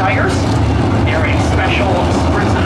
tires. They're a special sprint